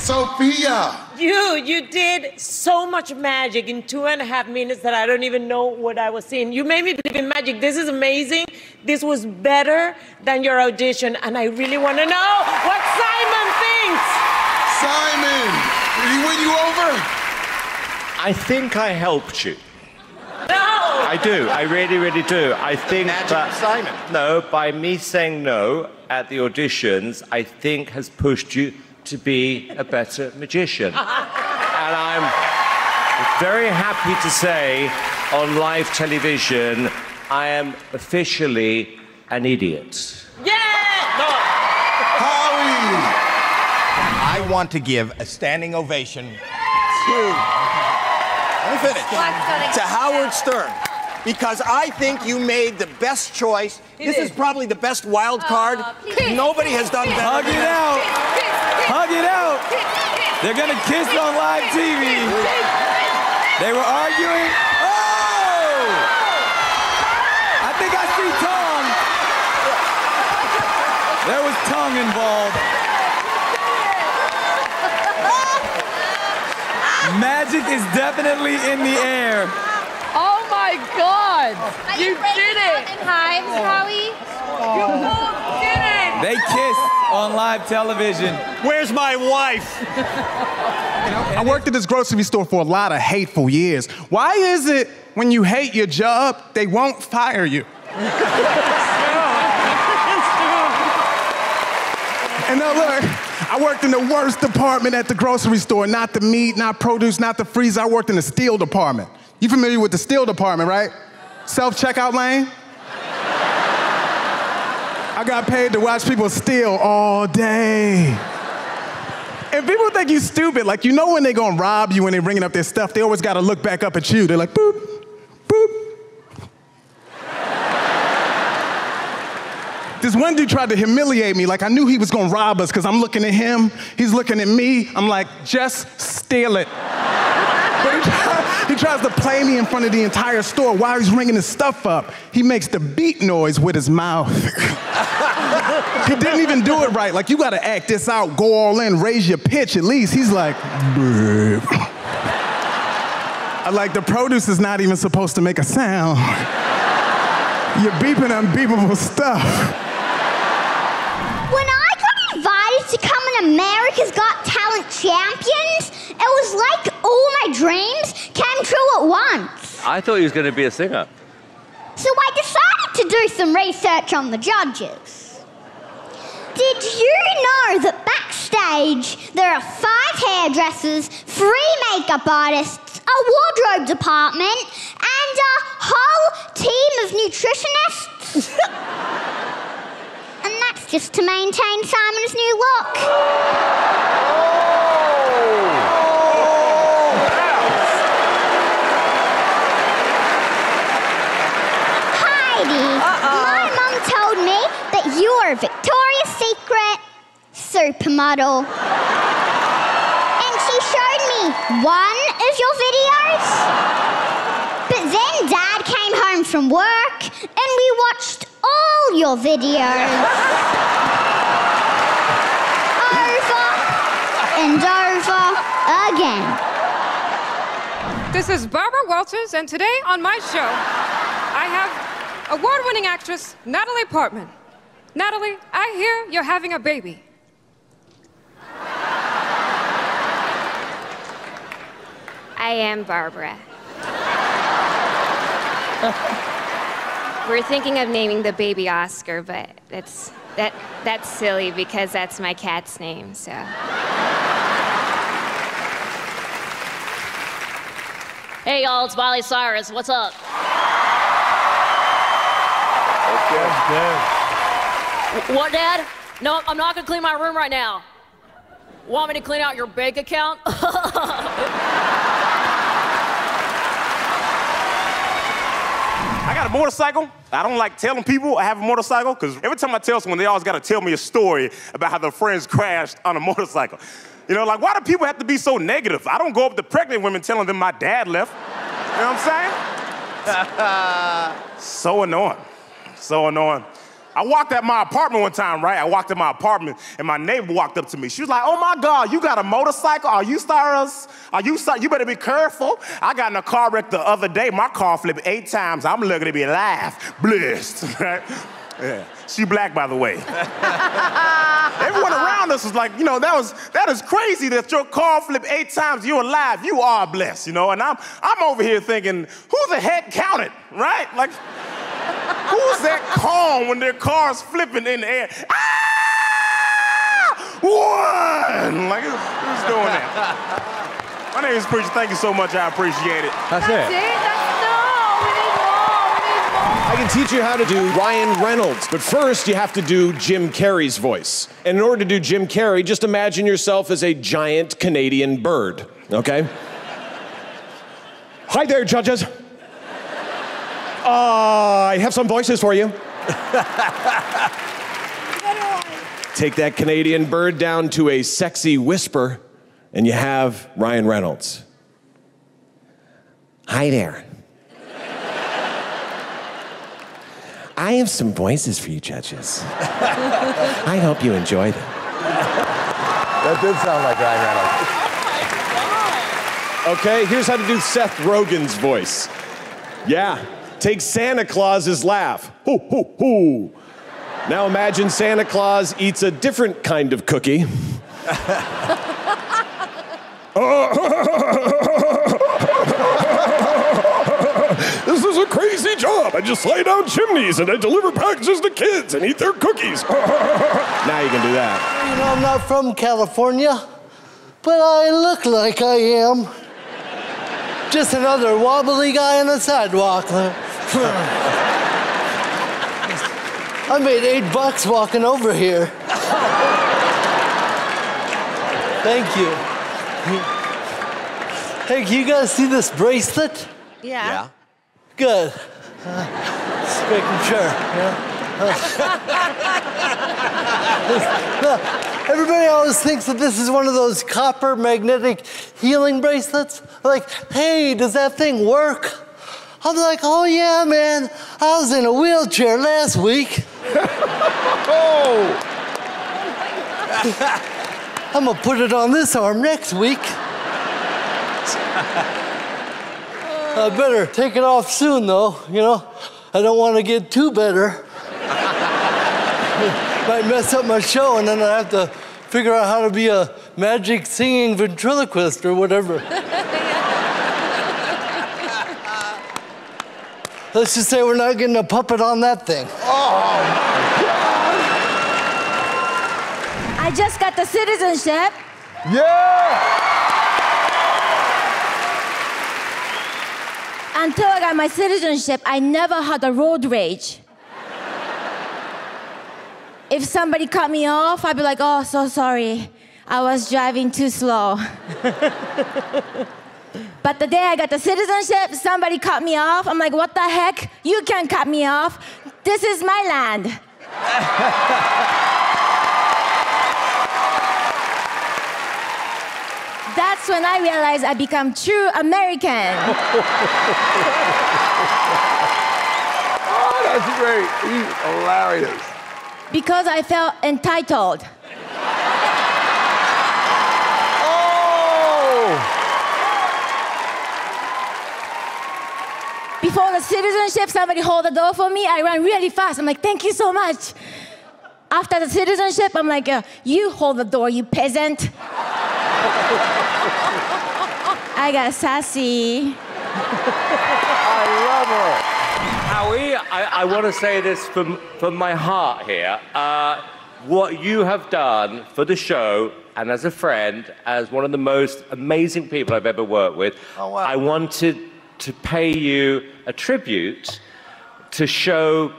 Sofia. You, you did so much magic in two and a half minutes that I don't even know what I was seeing. You made me believe in magic. This is amazing. This was better than your audition, and I really want to know what Simon thinks. Simon, did he win you over? I think I helped you. No! I do. I really, really do. I think Magic that Simon. no, by me saying no at the auditions, I think has pushed you to be a better magician. and I'm very happy to say on live television, I am officially an idiot. Yeah. No. Howie! I want to give a standing ovation to. Let me finish. To Howard Stern. Because I think you made the best choice. this is probably the best wild card. Nobody has done better. Hug it out. Hug it out. They're gonna kiss on live TV. They were arguing. Oh! I think I see tongue. There was tongue involved. Magic is definitely in the air. Oh my God! You did it! Hives, Howie. Oh. You both did it! They kissed on live television. Where's my wife? *laughs* I worked at this grocery store for a lot of hateful years. Why is it when you hate your job, they won't fire you? And now look, I worked in the worst department at the grocery store, not the meat, not produce, not the freezer. I worked in the steel department. You familiar with the steel department, right? Self-checkout lane? I got paid to watch people steal all day. And people think you stupid. Like, you know when they gonna rob you when they bringing up their stuff, they always gotta look back up at you. They're like, boop, boop. This one dude tried to humiliate me. Like, I knew he was gonna rob us because I'm looking at him, he's looking at me. I'm like, just steal it. *laughs* But he, try- he tries to play me in front of the entire store while he's ringing his stuff up. He makes the beat noise with his mouth. *laughs* he didn't even do it right. Like, you gotta act this out, go all in, raise your pitch at least. He's like, like, the produce is not even supposed to make a sound. *laughs* You're beeping unbeepable stuff. When I got invited to come in America's Got Talent Champions, it was like all my dreams came true at once. I thought he was going to be a singer. So I decided to do some research on the judges. Did you know that backstage there are five hairdressers, three makeup artists, a wardrobe department, and a whole team of nutritionists? *laughs* And that's just to maintain Simon's new look. Oh. Heidi, Uh-oh. my mum told me that you're Victoria's Secret supermodel. and she showed me one of your videos. But then Dad came home from work and we watched all your videos. over and over again. This is Barbara Walters, and today on my show, I have award winning actress Natalie Portman. Natalie, I hear you're having a baby. I am Barbara. *laughs* We're thinking of naming the baby Oscar, but that's that that's silly because that's my cat's name. So. Hey y'all, it's Miley Cyrus. What's up? What, Dad? No, I'm not gonna clean my room right now. Want me to clean out your bank account? *laughs* I got motorcycle. I don't like telling people I have a motorcycle because every time I tell someone, they always got to tell me a story about how their friends crashed on a *laughs* motorcycle. You know, like, why do people have to be so negative? I don't go up to pregnant women telling them my dad left. You know what I'm saying? *laughs* so annoying. So annoying. I walked at my apartment one time, right? I walked at my apartment and my neighbor walked up to me. She was like, "Oh my God, you got a motorcycle? Are you stars? Are you star- You better be careful." I got in a car wreck the other day. My car flipped eight times. I'm looking to be alive, blessed, *laughs* right? Yeah. She black, by the way. *laughs* Everyone around us was like, you know, that was that is crazy that your car flipped eight times. You're alive. You are blessed, you know. And I'm I'm over here thinking, who the heck counted, right? Like. Who's that calm when their car's flipping in the air? Ah! One! Like, who's who's doing that? My name is Preacher. Thank you so much. I appreciate it. That's it. I can teach you how to do Ryan Reynolds, but first you have to do Jim Carrey's voice. And in order to do Jim Carrey, just imagine yourself as a giant Canadian bird, okay? Hi there, judges. I have some voices for you. Take that Canadian bird down to a sexy whisper, and you have Ryan Reynolds. Hi there. I have some voices for you, judges. I hope you enjoy them. That did sound like Ryan Reynolds. Okay, here's how to do Seth Rogen's voice. Yeah, take Santa Claus's laugh. Hoo, hoo, hoo. Now imagine Santa Claus eats a different kind of cookie. *laughs* This is a crazy job. I just slide down chimneys and I deliver packages to kids and eat their cookies. *laughs* now you can do that. You know, I'm not from California, but I look like I am. Just another wobbly guy on the sidewalk. I made eight bucks walking over here. Thank you. Hey, can you guys see this bracelet? Yeah. Yeah. Good. Uh, just making sure. you know? *laughs* Everybody always thinks that this is one of those copper magnetic healing bracelets. Like, hey, does that thing work? I'm like, oh yeah, man. I was in a wheelchair last week. *laughs* oh. *laughs* I'm gonna put it on this arm next week. *laughs* I better take it off soon, though. You know, I don't want to get too better. Might mess up my show, and then I have to figure out how to be a magic singing ventriloquist or whatever. Let's just say we're not getting a puppet on that thing. Oh, I just got the citizenship. Yeah! Until I got my citizenship, I never had a road rage. If somebody cut me off, I'd be like, oh, so sorry. I was driving too slow. *laughs* But the day I got the citizenship, somebody cut me off. I'm like, what the heck? You can't cut me off. This is my land. *laughs* That's when I realized I become true American. *laughs* Oh, that's great. He's hilarious. because I felt entitled. Before the citizenship, somebody hold the door for me. I ran really fast. I'm like, thank you so much. After the citizenship, I'm like, uh, you hold the door, you peasant. *laughs* I got sassy. I love her. Howie, I, I want to say this from, from my heart here. Uh, what you have done for the show and as a friend, as one of the most amazing people I've ever worked with, I wanted to pay you a tribute to show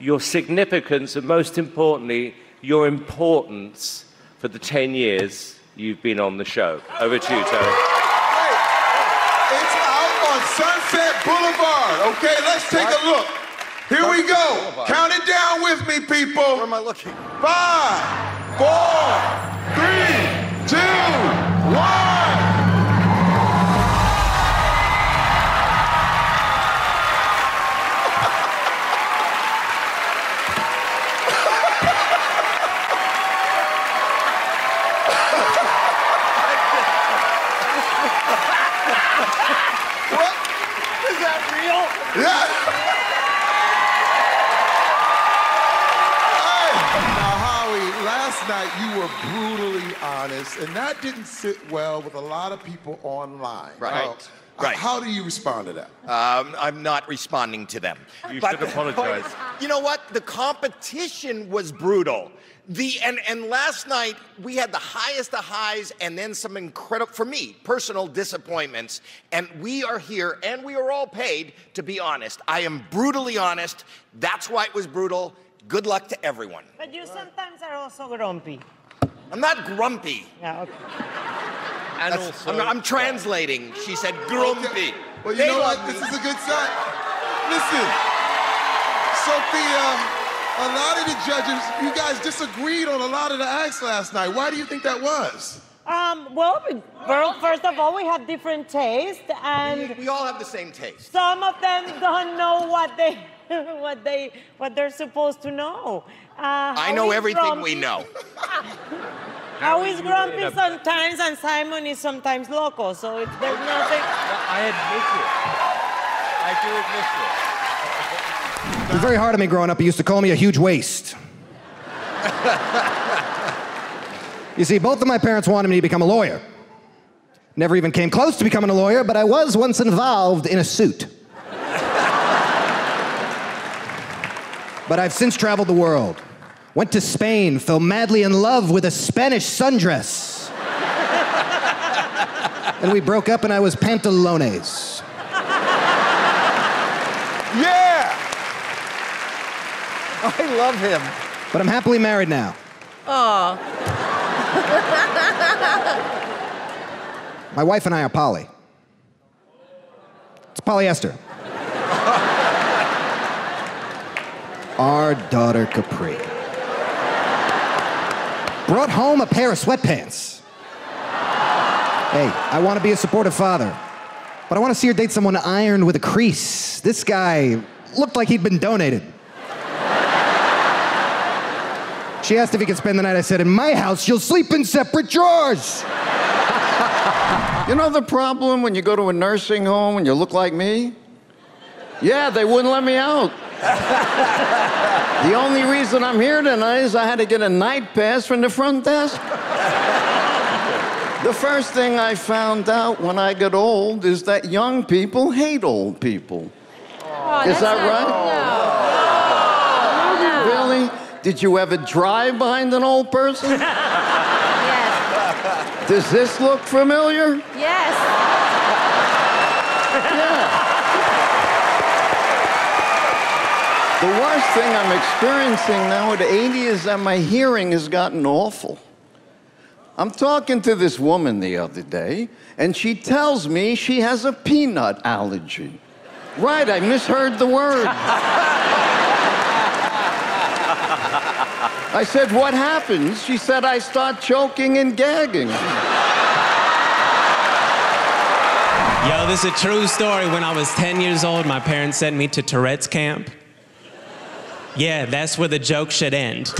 your significance and most importantly, your importance for the 10 years you've been on the show. Over to you, Tony. It's out on Sunset Boulevard. Okay, let's take a look. Here we go. Count it down with me, people. Where am I looking? Five, four, three, two, one. Real? Yeah. Now, Howie, last night you were brutally honest, and that didn't sit well with a lot of people online. Right. Now, Right. How do you respond to that? Um, I'm not responding to them. You But should apologize. point- You know what? The competition was brutal. The and and last night we had the highest of highs and then some incredible for me personal disappointments. And we are here and we are all paid to be honest. I am brutally honest. That's why it was brutal. Good luck to everyone. But you sometimes are also grumpy. I'm not grumpy. Yeah, okay. And also- I'm, I'm translating. She said grumpy. Well, you They know love what? This is a good sign. *laughs* Listen, Sofia, a lot of the judges, you guys disagreed on a lot of the acts last night. Why do you think that was? Um, well, well, first of all, we have different tastes, and we all have the same taste. Some of them don't know what they, *laughs* what they, what they're supposed to know. Uh, I know is everything we know. *laughs* How is grumpy a- sometimes, and Simon is sometimes local, So it's, there's nothing. I admit it. I do admit it. Was very hard on me growing up. He used to call me a huge waste. you see, both of my parents wanted me to become a lawyer. Never even came close to becoming a lawyer, but I was once involved in a suit. but I've since traveled the world. Went to Spain, fell madly in love with a Spanish sundress. and we broke up, and I was pantalones. Yeah! *laughs* I love him. But I'm happily married now. Oh. My wife and I are poly. It's polyester. *laughs* Our daughter Capri brought home a pair of sweatpants. Hey, I want to be a supportive father, but I want to see her date someone ironed with a crease. This guy looked like he'd been donated. She asked if he could spend the night. I said, In my house, you'll sleep in separate drawers. *laughs* You know the problem when you go to a nursing home and you look like me? Yeah, they wouldn't let me out. *laughs* the only reason I'm here tonight is I had to get a night pass from the front desk. the first thing I found out when I got old is that young people hate old people. is that right? Really? Did you ever drive behind an old person? *laughs* yes. Does this look familiar? Yes. The worst thing I'm experiencing now at 80 is that my hearing has gotten awful. I'm talking to this woman the other day, and she tells me she has a peanut allergy. Right, I misheard the word. *laughs* I said, What happens? She said, I start choking and gagging. Yo, this is a true story. When I was 10 years old, my parents sent me to Tourette's camp. Yeah, that's where the joke should end.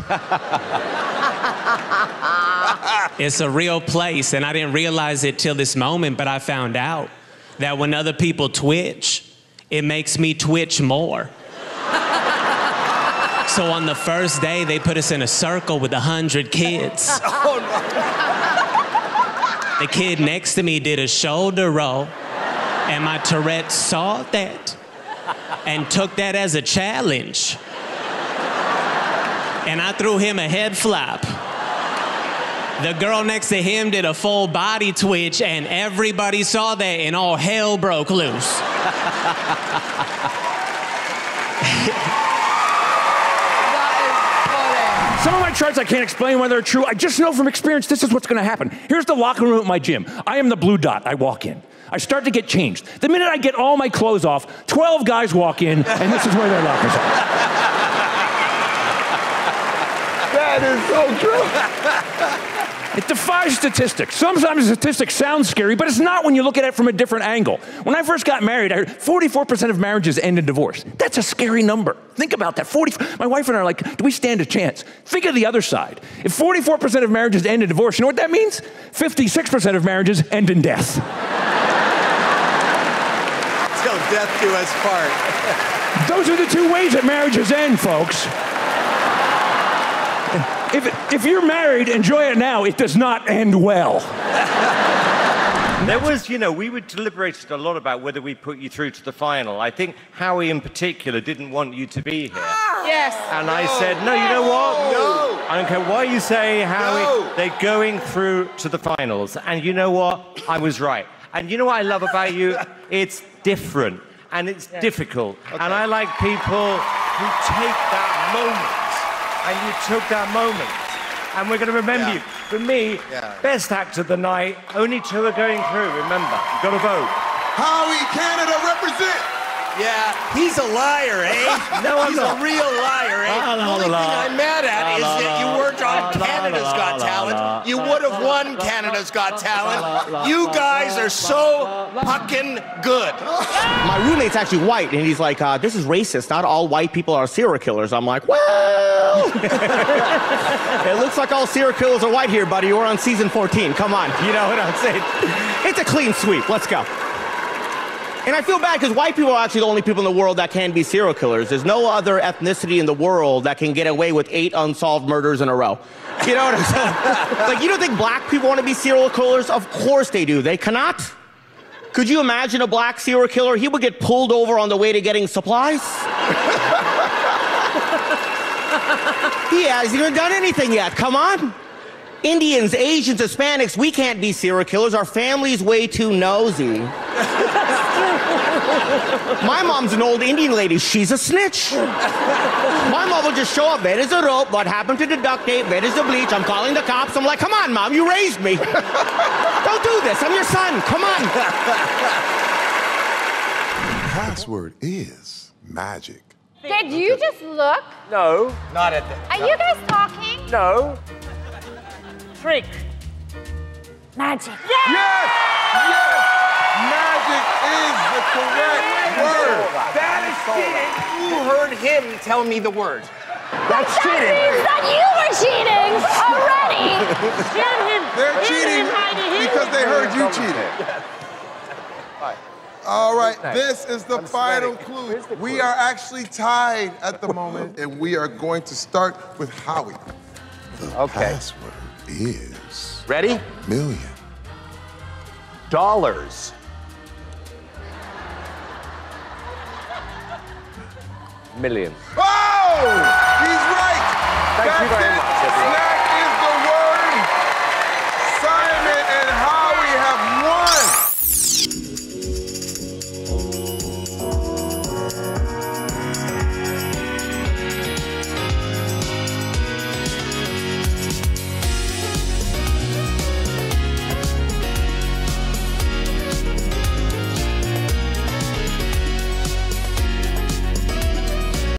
it's a real place, and I didn't realize it till this moment, but I found out that when other people twitch, it makes me twitch more. So on the first day, they put us in a circle with a hundred kids. *laughs* Oh, The kid next to me did a shoulder roll, and my Tourette saw that and took that as a challenge. And I threw him a head flap. The girl next to him did a full body twitch, and everybody saw that, and all hell broke loose. *laughs* Some of my charts I can't explain why they're true. I just know from experience this is what's going to happen. Here's the locker room at my gym. I am the blue dot. I walk in. I start to get changed. The minute I get all my clothes off, 12 guys walk in, and this is where their lockers are. That is so true. It defies statistics. Sometimes statistics sound scary, but it's not when you look at it from a different angle. When I first got married, I heard 44% of marriages end in divorce. That's a scary number. Think about that. 40, my wife and I are like, do we stand a chance? Think of the other side. If 44% of marriages end in divorce, you know what that means? 56% of marriages end in death. Till death do us part. Those are the two ways that marriages end, folks. If, if you're married, enjoy it now. It does not end well. There was, you know, we were deliberated a lot about whether we put you through to the final. I think Howie, in particular, didn't want you to be here. Yes. And I said, no, you know what? No. I don't care what you say, Howie. No. They're going through to the finals. And you know what? I was right. And you know what I love about you? *laughs* It's different and it's difficult. And I like people who take that moment. And you took that moment. And we're going to remember you. For me, best act of the night, only two are going through, remember. You've got to vote. Howie, Canada, represent. Yeah, he's a liar, eh? *laughs* No, I'm he's not. a real liar, eh? *laughs* La, the only la, thing I'm mad at is la, that you weren't on la, la, Canada's la, Got la, Talent. la, You would have won la, Canada's la, Got la, Talent. la, You guys la, are so fucking good. My roommate's actually white, and he's like, uh, "This is racist. Not all white people are serial killers." I'm like, "Well, *laughs* it looks like all serial killers are white here, buddy. You're on season 14. Come on, you know what I'm saying? It's a clean sweep. Let's go." And I feel bad because white people are actually the only people in the world that can be serial killers. There's no other ethnicity in the world that can get away with eight unsolved murders in a row. You know what I'm saying? *laughs* like, you don't think black people want to be serial killers? Of course they do. They cannot. Could you imagine a black serial killer? He would get pulled over on the way to getting supplies. *laughs* he hasn't even done anything yet. Come on. Indians, Asians, Hispanics, we can't be serial killers. Our family's way too nosy. *laughs* My mom's an old Indian lady. She's a snitch. My mom will just show up. Where is the rope? What happened to the duct tape? Where is the bleach? I'm calling the cops. I'm like, come on, mom, you raised me. Don't do this. I'm your son. Come on. Password is magic. Did you just look? No. Not at the. Are you guys talking? No. Trick. Magic. Yes! Yes! Magic is the correct word. That is cheating. You heard him tell me the word. That's That cheating. means that you were cheating already. *laughs* They're cheating because they heard you cheating. All right, this is the final clue. We are actually tied at the *laughs* moment, and we are going to start with Howie. The Okay. password is Ready? million. Dollars. Million. Oh! He's right! Thank you That's very it. much,